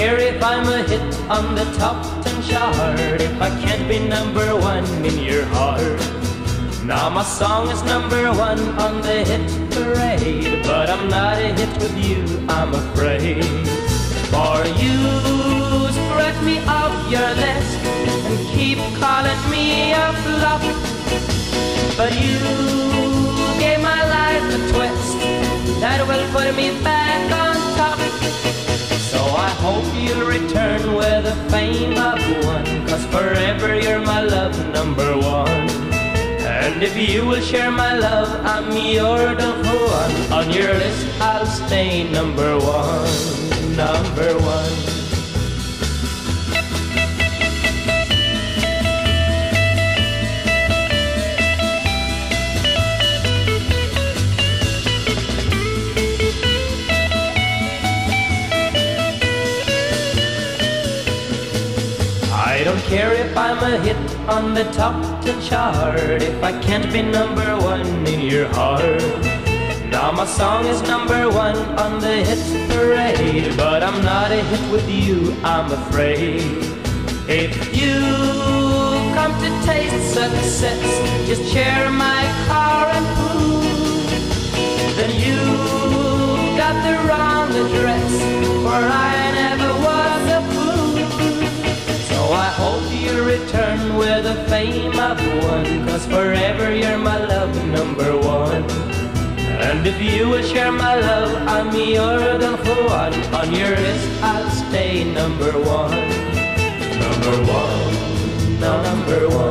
care if I'm a hit on the top ten chart if I can't be number one in your heart. Now my song is number one on the hit parade, but I'm not a hit with you, I'm afraid. For you spread me off your list and keep calling me a flop, but you gave my life a twist that will put me back return with the fame of one, cause forever you're my love number one. And if you will share my love, I'm your Don Juan. On your list, I'll stay number one, number one. Care if I'm a hit on the top ten chart if I can't be number one in your heart. Now my song is number one on the hit parade, but I'm not a hit with you, I'm afraid. If you come to taste success, just share my return with the fame of one. Cause forever you're my love number one. And if you will share my love, I'm your Don Juan On your list I'll stay number one. Number one, number one